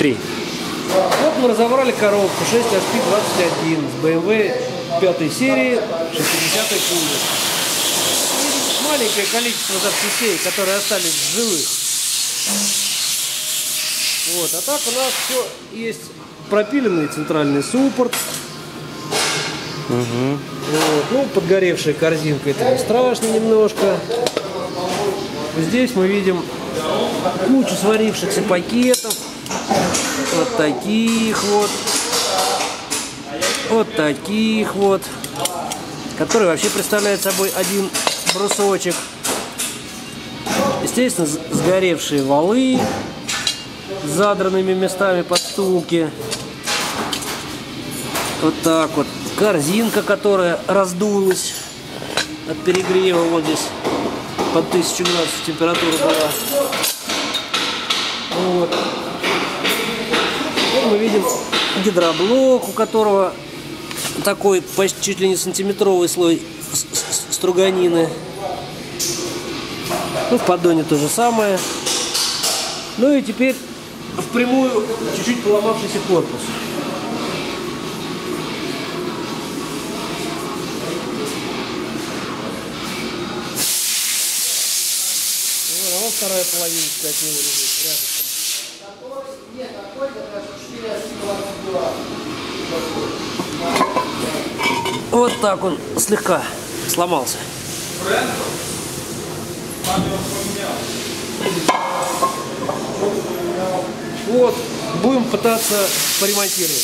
3. Вот мы разобрали коробку 6HP21 с BMW 5 серии 60 пули. Маленькое количество запчастей, которые остались в живых. Вот, а так у нас все есть пропиленный центральный суппорт. Угу. Вот. Ну, подгоревшая корзинка, это не страшно немножко. Здесь мы видим кучу сварившихся пакетов. Таких вот. Вот таких вот. Которые вообще представляют собой один брусочек. Естественно, сгоревшие валы с задранными местами под стулки. Вот так вот. Корзинка, которая раздулась от перегрева. Вот здесь под 1000 градусов температура была. Мы видим гидроблок, у которого такой почти чуть ли не сантиметровый слой струганины. Ну, в поддоне то же самое. Ну и теперь впрямую чуть-чуть поломавшийся корпус. Вот, вторая половиночка от него лежит рядышком. Вот так он слегка сломался. Вот, будем пытаться поремонтировать.